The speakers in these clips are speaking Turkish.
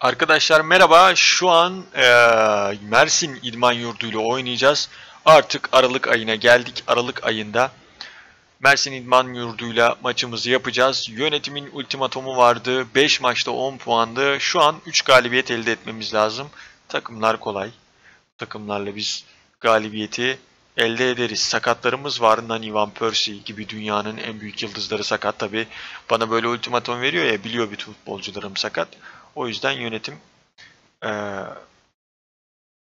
Arkadaşlar merhaba. Şu an eee, Mersin İdman Yurdu ile oynayacağız. Artık Aralık ayına geldik. Aralık ayında Mersin İdman Yurdu'yla maçımızı yapacağız. Yönetimin ultimatomu vardı. 5 maçta 10 puandı. Şu an 3 galibiyet elde etmemiz lazım. Takımlar kolay. Takımlarla biz galibiyeti elde ederiz. Sakatlarımız var. Nani Van Persie gibi dünyanın en büyük yıldızları sakat. Tabi bana böyle ultimatom veriyor ya biliyor bütün futbolcularım sakat. O yüzden yönetim eee,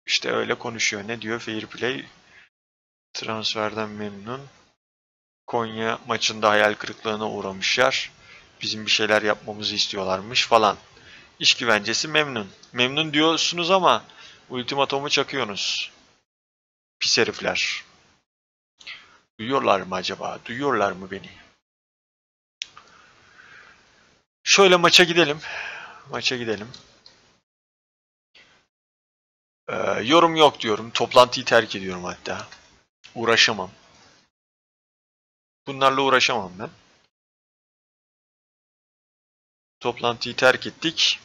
işte öyle konuşuyor. Ne diyor? Fair play transferden memnun. Konya maçında hayal kırıklığına uğramışlar. Bizim bir şeyler yapmamızı istiyorlarmış falan. İş güvencesi memnun. Memnun diyorsunuz ama ultimatomu çakıyorsunuz. Pis herifler. Duyuyorlar mı acaba? Duyuyorlar mı beni? Şöyle maça gidelim. Maça gidelim. Ee, yorum yok diyorum. Toplantıyı terk ediyorum hatta. Uğraşamam. Bunlarla uğraşamam ben. Toplantıyı terk ettik.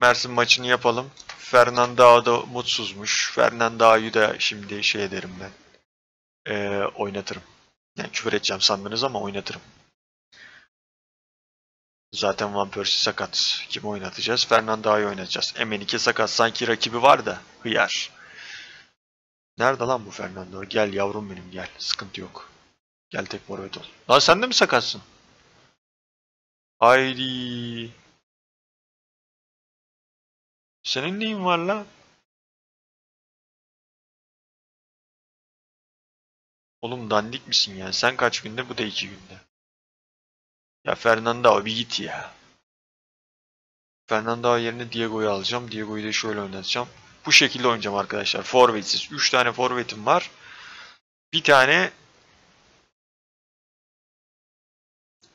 Mersin maçını yapalım. Fernandao da mutsuzmuş. Fernandao'yu da şimdi şey ederim ben. Ee, oynatırım. Yani küfür edeceğim sandınız ama oynatırım. Zaten Van Persie sakat. Kimi oynatacağız? Fernando'yu oynatacağız. Emenike sakat. Sanki rakibi var da. Hıyar. Nerede lan bu Fernando? Gel yavrum benim gel. Sıkıntı yok. Gel tek forvet ol. Lan sen de mi sakatsın? Haydi. Senin neyin var lan? Oğlum dandik misin ya? Sen kaç günde bu da iki günde. Ya Fernando bir git ya. Fernando yerine Diego'yu alacağım. Diego'yu da şöyle oynatacağım. Bu şekilde oynayacağım arkadaşlar. Forvetsiz. 3 tane forvetim var. Bir tane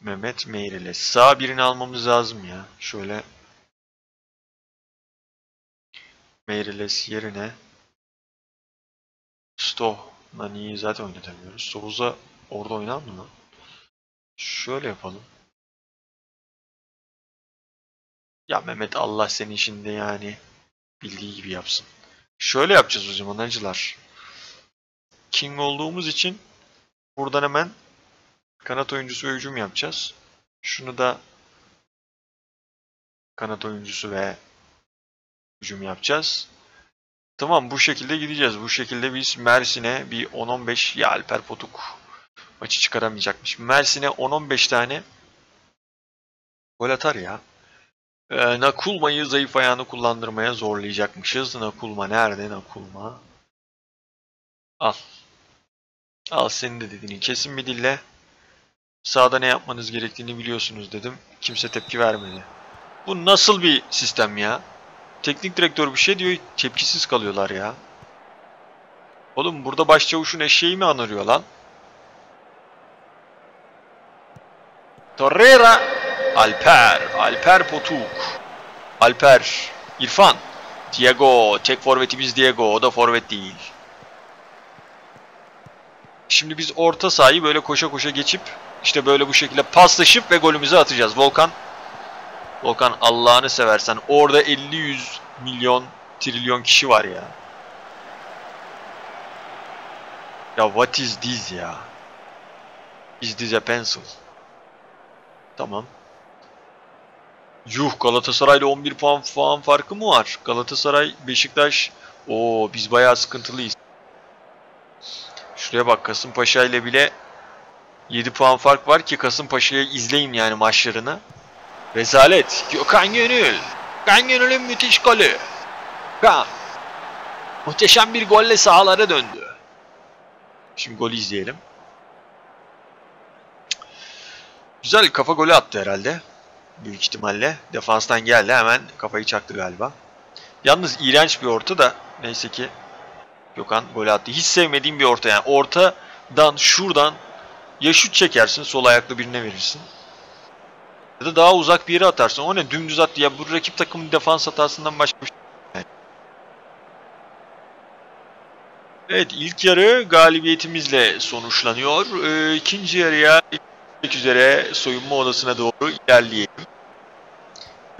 Mehmet Meyril'e. Sağ birini almamız lazım ya. Şöyle Meyriles yerine Stoh Nani'yi zaten oynatamıyoruz. Souza orada oynar mı lan? Şöyle yapalım. Ya Mehmet Allah senin şimdi yani bildiği gibi yapsın. Şöyle yapacağız o zaman acılar. King olduğumuz için buradan hemen kanat oyuncusu ve hücum yapacağız. Şunu da kanat oyuncusu ve hücum yapacağız. Tamam bu şekilde gideceğiz. Bu şekilde biz Mersin'e bir 10-15 ya Alper Potuk maçı çıkaramayacakmış. Mersin'e 10-15 tane gol atar ya. Ee, Nakulma'yı zayıf ayağını kullandırmaya zorlayacakmışız. Nakulma nerede Nakulma? Al. Al senin de dediğini kesin bir dille. Sağda ne yapmanız gerektiğini biliyorsunuz dedim. Kimse tepki vermedi. Bu nasıl bir sistem ya? Teknik direktör bir şey diyor, tepkisiz kalıyorlar ya. Oğlum burada başçavuşun eşeği mi anırıyor lan? Torreira, Alper, Alper Potuk, Alper, İrfan, Diego, tek forvetimiz Diego, o da forvet değil. Şimdi biz orta sahayı böyle koşa koşa geçip işte böyle bu şekilde paslaşıp ve golümüzü atacağız. Volkan Volkan Allah'ını seversen orada 50-100 milyon trilyon kişi var ya. Ya what is this ya? Is this a pencil? Tamam. Yuh Galatasaray'la 11 puan puan farkı mı var? Galatasaray, Beşiktaş. Oo biz bayağı sıkıntılıyız. Şuraya bak Kasımpaşa ile bile 7 puan fark var ki Kasımpaşa'yı izleyin yani maçlarını. Rezalet. Gökhan Gönül. Gökhan Gönül'ün müthiş golü. Gökhan. Muhteşem bir golle sahalara döndü. Şimdi golü izleyelim. Güzel kafa golü attı herhalde. Büyük ihtimalle. Defanstan geldi hemen kafayı çaktı galiba. Yalnız iğrenç bir orta da neyse ki Gökhan golü attı. Hiç sevmediğim bir orta yani. Ortadan şuradan ya şut çekersin sol ayaklı birine verirsin. Ya da daha uzak bir yere atarsın. O ne dümdüz attı ya bu rakip takımın defans hatasından başka bir şey. Evet ilk yarı galibiyetimizle sonuçlanıyor. Ee, ikinci yarıya üzere soyunma odasına doğru ilerleyelim.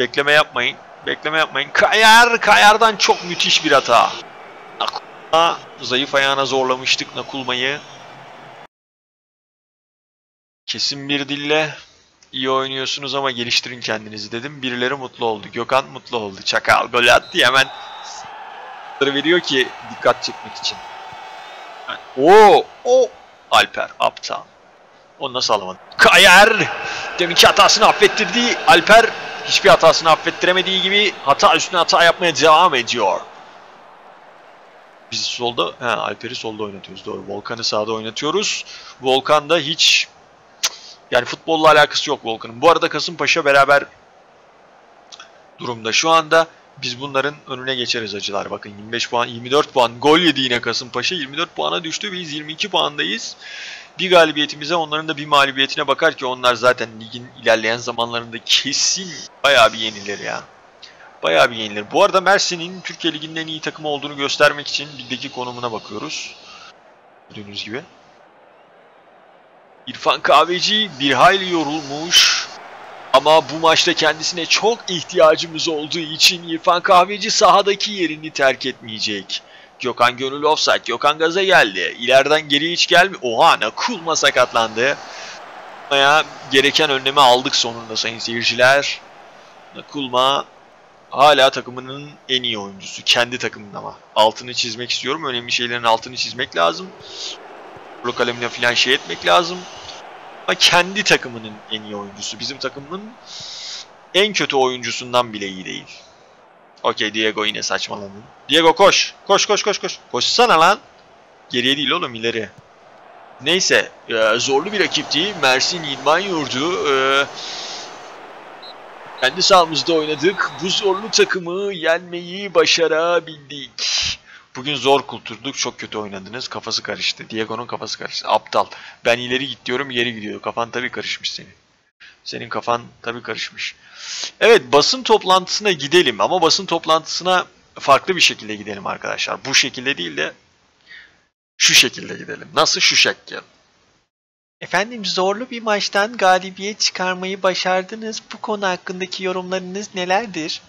Bekleme yapmayın. Bekleme yapmayın. Kayar. Kayar'dan çok müthiş bir hata. Nakulma zayıf ayağına zorlamıştık Nakulma'yı. Kesin bir dille iyi oynuyorsunuz ama geliştirin kendinizi dedim. Birileri mutlu oldu. Gökhan mutlu oldu. Çakal gol attı hemen veriyor ki dikkat çekmek için. Oo, o Alper aptal. Onu nasıl alamadı? Kayar! Deminki hatasını affettirdi. Alper hiçbir hatasını affettiremediği gibi hata üstüne hata yapmaya devam ediyor. Biz solda, he Alper'i solda oynatıyoruz doğru. Volkan'ı sağda oynatıyoruz. Volkan da hiç yani futbolla alakası yok Volkan'ın. Bu arada Kasımpaşa beraber durumda. Şu anda biz bunların önüne geçeriz acılar. Bakın 25 puan, 24 puan. Gol yedi yine Kasımpaşa. 24 puana düştü. Biz 22 puandayız. Bir galibiyetimize onların da bir mağlubiyetine bakar ki onlar zaten ligin ilerleyen zamanlarında kesin bayağı bir yenilir ya. Bayağı bir yenilir. Bu arada Mersin'in Türkiye Ligi'nin en iyi takımı olduğunu göstermek için ligdeki konumuna bakıyoruz. Gördüğünüz gibi. İrfan Kahveci bir hayli yorulmuş. Ama bu maçta kendisine çok ihtiyacımız olduğu için İrfan Kahveci sahadaki yerini terk etmeyecek. Gökhan Gönül offside. Gökhan gaza geldi. İleriden geri hiç gelmi. Oha Nakulma sakatlandı. Nakulma'ya gereken önlemi aldık sonunda sayın seyirciler. Nakulma hala takımının en iyi oyuncusu. Kendi takımının ama. Altını çizmek istiyorum. Önemli şeylerin altını çizmek lazım. Pro kalemine falan şey etmek lazım. Ama kendi takımının en iyi oyuncusu. Bizim takımın en kötü oyuncusundan bile iyi değil. Okey Diego yine saçmaladı. Diego koş. Koş koş koş koş. Koşsana lan. Geriye değil oğlum ileri. Neyse e, zorlu bir rakipti. Mersin İdman Yurdu. E, kendi sahamızda oynadık. Bu zorlu takımı yenmeyi başarabildik. Bugün zor kulturduk. Çok kötü oynadınız. Kafası karıştı. Diego'nun kafası karıştı. Aptal. Ben ileri git diyorum ileri gidiyor. Kafan tabii karışmış senin. Senin kafan tabii karışmış. Evet basın toplantısına gidelim ama basın toplantısına farklı bir şekilde gidelim arkadaşlar. Bu şekilde değil de şu şekilde gidelim. Nasıl şu şekil? Efendim zorlu bir maçtan galibiyet çıkarmayı başardınız. Bu konu hakkındaki yorumlarınız nelerdir?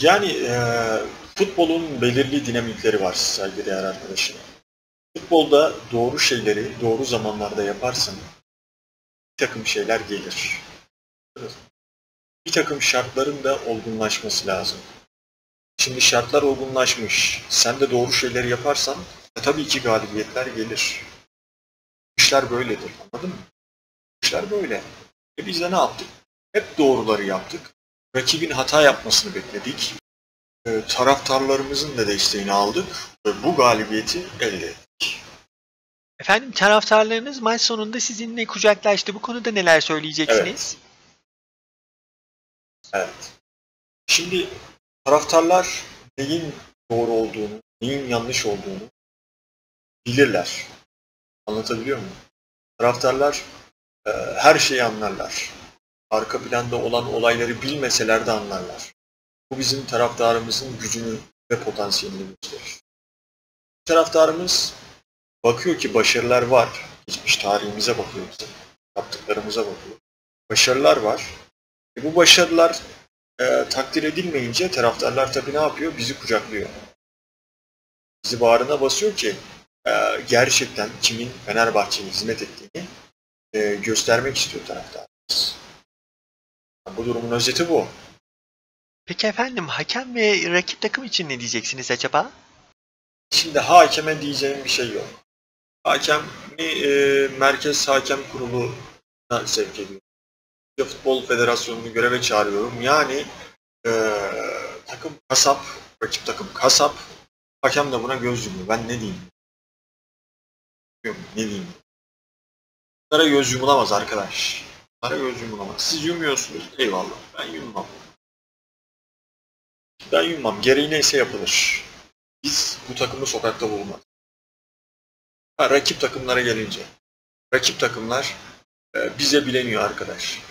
Yani e, futbolun belirli dinamikleri var saygıdeğer arkadaşım. Futbolda doğru şeyleri doğru zamanlarda yaparsan bir takım şeyler gelir. Bir takım şartların da olgunlaşması lazım. Şimdi şartlar olgunlaşmış. Sen de doğru şeyleri yaparsan e, tabii ki galibiyetler gelir. İşler böyledir. Anladın mı? İşler böyle. E biz de ne yaptık? Hep doğruları yaptık. Rakibin hata yapmasını bekledik. E, taraftarlarımızın da desteğini aldık ve bu galibiyeti elde ettik. Efendim taraftarlarınız maç sonunda sizinle kucaklaştı. Bu konuda neler söyleyeceksiniz? Evet. evet. Şimdi taraftarlar neyin doğru olduğunu, neyin yanlış olduğunu bilirler. Anlatabiliyor muyum? Taraftarlar e, her şeyi anlarlar. Arka planda olan olayları bilmeseler de anlarlar. Bu bizim taraftarımızın gücünü ve potansiyelini gösterir. Taraftarımız bakıyor ki başarılar var. Geçmiş tarihimize bakıyor bizim. Yaptıklarımıza bakıyor. Başarılar var. E bu başarılar e, takdir edilmeyince taraftarlar tabii ne yapıyor? Bizi kucaklıyor. Bizi bağrına basıyor ki e, gerçekten kimin Fenerbahçe'ye hizmet ettiğini e, göstermek istiyor taraftarımız. Bu durumun özeti bu. Peki efendim hakem ve rakip takım için ne diyeceksiniz acaba? Şimdi hakeme diyeceğim bir şey yok. Hakemi e, Merkez Hakem Kurulu'na sevk ediyorum. Futbol Federasyonu'nu göreve çağırıyorum. Yani e, takım kasap, rakip takım kasap, hakem de buna göz yumuyor. Ben ne diyeyim? Ne diyeyim? Bunlara göz yumulamaz arkadaş. Bunlara göz yumulamaz. Siz yumuyorsunuz. Eyvallah. Ben yummam. Ben yummam. Gereği neyse yapılır. Biz bu takımı sokakta bulmadık. Ha, rakip takımlara gelince. Rakip takımlar e, bize bileniyor arkadaş.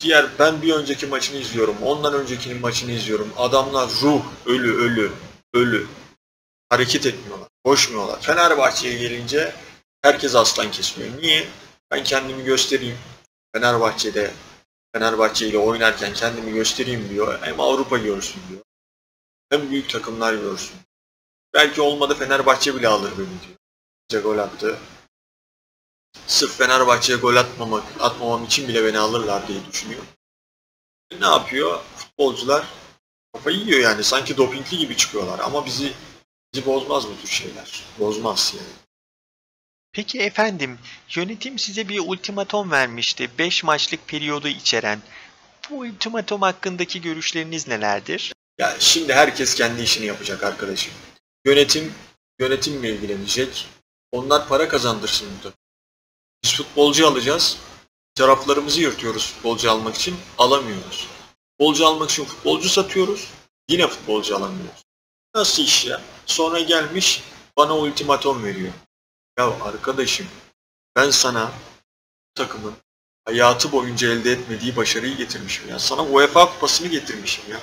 Diğer ben bir önceki maçını izliyorum. Ondan öncekinin maçını izliyorum. Adamlar ruh, ölü, ölü, ölü. Hareket etmiyorlar. Koşmuyorlar. Fenerbahçe'ye gelince herkes aslan kesmiyor. Niye? Ben kendimi göstereyim. Fenerbahçe'de Fenerbahçe ile oynarken kendimi göstereyim diyor. Hem Avrupa görsün diyor. Hem büyük takımlar görsün. Belki olmadı Fenerbahçe bile alır beni diyor. Gol attı. Sırf Fenerbahçe'ye gol atmamak, atmamam için bile beni alırlar diye düşünüyor. Ne yapıyor? Futbolcular kafayı yiyor yani. Sanki dopingli gibi çıkıyorlar. Ama bizi bizi bozmaz bu tür şeyler. Bozmaz yani. Peki efendim, yönetim size bir ultimatom vermişti. 5 maçlık periyodu içeren. Bu ultimatom hakkındaki görüşleriniz nelerdir? Ya şimdi herkes kendi işini yapacak arkadaşım. Yönetim yönetimle ilgilenecek. Onlar para kazandırsın burada. Biz futbolcu alacağız. Taraflarımızı yırtıyoruz futbolcu almak için. Alamıyoruz. Futbolcu almak için futbolcu satıyoruz. Yine futbolcu alamıyoruz. Nasıl iş ya? Sonra gelmiş bana ultimatom veriyor. Ya arkadaşım ben sana takımın hayatı boyunca elde etmediği başarıyı getirmişim ya. Sana UEFA kupasını getirmişim ya.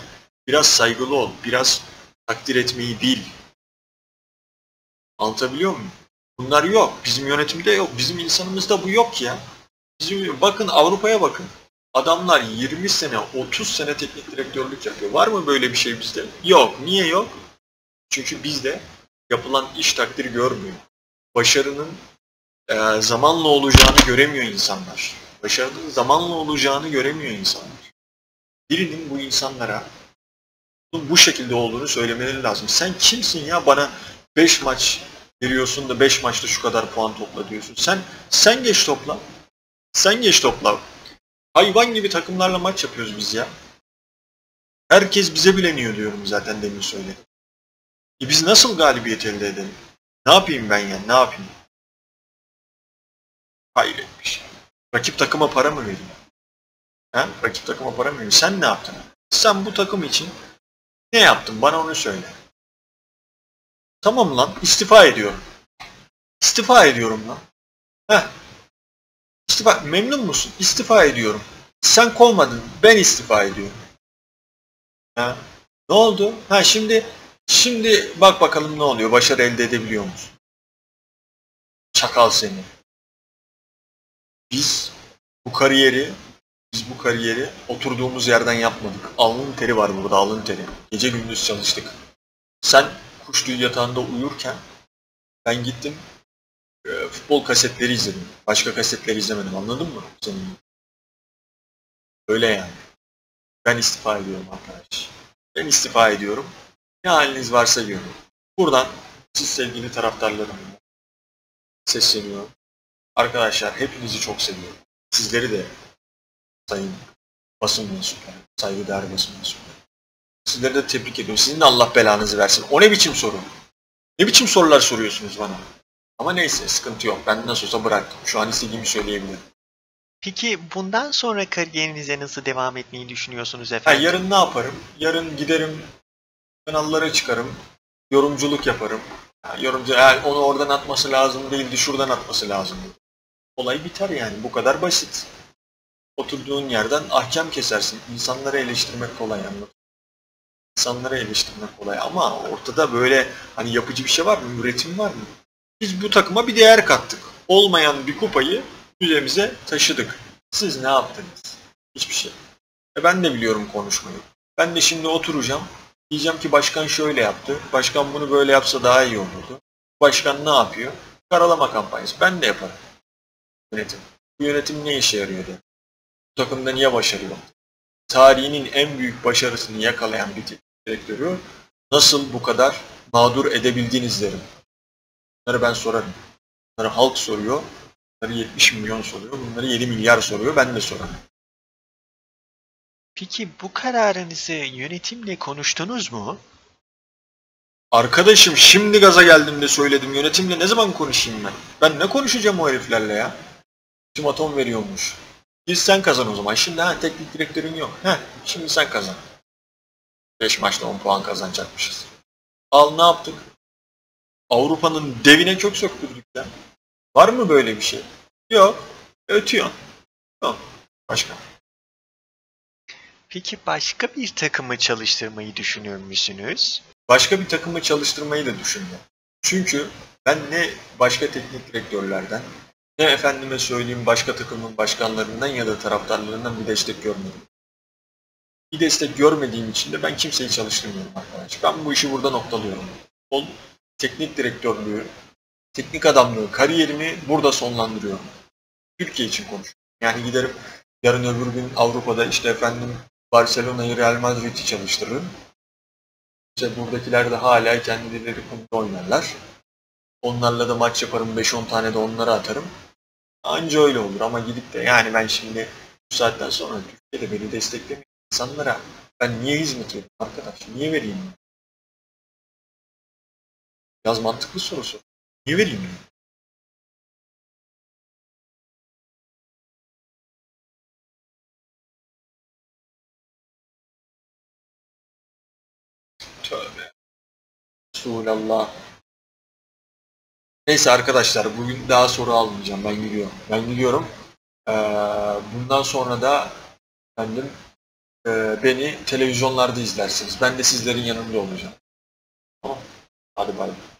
Biraz saygılı ol. Biraz takdir etmeyi bil. Anlatabiliyor muyum? Bunlar yok. Bizim yönetimde yok. Bizim insanımızda bu yok ya. Bizim, bakın Avrupa'ya bakın. Adamlar 20 sene, 30 sene teknik direktörlük yapıyor. Var mı böyle bir şey bizde? Yok. Niye yok? Çünkü bizde yapılan iş takdiri görmüyor. Başarının e, zamanla olacağını göremiyor insanlar. Başarının zamanla olacağını göremiyor insanlar. Birinin bu insanlara bu şekilde olduğunu söylemeleri lazım. Sen kimsin ya bana 5 maç veriyorsun da 5 maçta şu kadar puan topla diyorsun. Sen sen geç topla. Sen geç topla. Hayvan gibi takımlarla maç yapıyoruz biz ya. Herkes bize bileniyor diyorum zaten demin söyledim. E biz nasıl galibiyet elde edelim? Ne yapayım ben ya? Ne yapayım? Hayret bir. Rakip takıma para mı vereyim? Ha? Rakip takıma para mı vereyim? Sen ne yaptın? Sen bu takım için ne yaptın? Bana onu söyle. Tamam lan istifa ediyorum. İstifa ediyorum lan. Heh. İstifa, memnun musun? İstifa ediyorum. Sen kovmadın. Ben istifa ediyorum. Ha. Ne oldu? Ha şimdi şimdi bak bakalım ne oluyor. Başarı elde edebiliyor musun? Çakal seni. Biz bu kariyeri biz bu kariyeri oturduğumuz yerden yapmadık. Alnın teri var burada, alın teri. Gece gündüz çalıştık. Sen kuş yatağında uyurken ben gittim e, futbol kasetleri izledim. Başka kasetleri izlemedim. Anladın mı? Senin. Öyle yani. Ben istifa ediyorum arkadaş. Ben istifa ediyorum. Ne haliniz varsa görün. Buradan siz sevgili taraftarlarım sesleniyorum. Arkadaşlar hepinizi çok seviyorum. Sizleri de sayın basın mensupları, saygıdeğer basın mensupları. Sizleri de tebrik ediyorum. Sizin de Allah belanızı versin. O ne biçim soru? Ne biçim sorular soruyorsunuz bana? Ama neyse sıkıntı yok. Ben nasıl olsa bıraktım. Şu an istediğimi söyleyebilirim. Peki bundan sonra kariyerinize nasıl devam etmeyi düşünüyorsunuz Ha, efendim? yarın ne yaparım? Yarın giderim kanallara çıkarım. Yorumculuk yaparım. Ha, yorumcu ha, onu oradan atması lazım değildi, şuradan atması lazım. Olay biter yani. Bu kadar basit. Oturduğun yerden ahkam kesersin. İnsanları eleştirmek kolay anladın. İnsanları eleştirmek kolay ama ortada böyle hani yapıcı bir şey var mı? Üretim var mı? Biz bu takıma bir değer kattık. Olmayan bir kupayı üzerimize taşıdık. Siz ne yaptınız? Hiçbir şey. E ben de biliyorum konuşmayı. Ben de şimdi oturacağım. Diyeceğim ki başkan şöyle yaptı. Başkan bunu böyle yapsa daha iyi olurdu. Başkan ne yapıyor? Karalama kampanyası. Ben de yaparım. Yönetim. Bu yönetim ne işe yarıyor diye. Bu takımda niye başarı yok? Tarihinin en büyük başarısını yakalayan bir direktörü nasıl bu kadar mağdur edebildiniz derim. Bunları ben sorarım. Bunları halk soruyor. Bunları 70 milyon soruyor. Bunları 7 milyar soruyor. Ben de sorarım. Peki bu kararınızı yönetimle konuştunuz mu? Arkadaşım şimdi gaza geldim de söyledim. Yönetimle ne zaman konuşayım ben? Ben ne konuşacağım o heriflerle ya? Ultimatom veriyormuş. Biz sen kazan o zaman. Şimdi ha teknik direktörün yok. Heh, şimdi sen kazan. 5 maçta 10 puan kazanacakmışız. Al ne yaptık? Avrupa'nın devine kök söktürdük ya. Var mı böyle bir şey? Yok. Ötüyor. Yok. Başka. Peki başka bir takımı çalıştırmayı düşünür müsünüz? Başka bir takımı çalıştırmayı da düşündüm. Çünkü ben ne başka teknik direktörlerden ne efendime söyleyeyim başka takımın başkanlarından ya da taraftarlarından bir destek görmedim. Bir destek görmediğim için de ben kimseyi çalıştırmıyorum arkadaş. Ben bu işi burada noktalıyorum. Ol, teknik direktörlüğü, teknik adamlığı, kariyerimi burada sonlandırıyorum. Türkiye için konuşuyorum. Yani giderim yarın öbür gün Avrupa'da işte efendim Barcelona'yı Real Madrid'i çalıştırırım. İşte buradakiler de hala kendileri kumda oynarlar. Onlarla da maç yaparım 5-10 tane de onlara atarım. Anca öyle olur ama gidip de yani ben şimdi bu saatten sonra Türkiye'de beni desteklemeyen insanlara ben niye hizmet edeyim arkadaş? Niye vereyim? Biraz mantıklı sorusu. Niye vereyim? Tövbe. Resulallah. Neyse arkadaşlar bugün daha soru almayacağım. Ben gidiyorum. Ben gidiyorum. Ee, bundan sonra da efendim e, beni televizyonlarda izlersiniz. Ben de sizlerin yanında olacağım. Tamam. Hadi bay bay.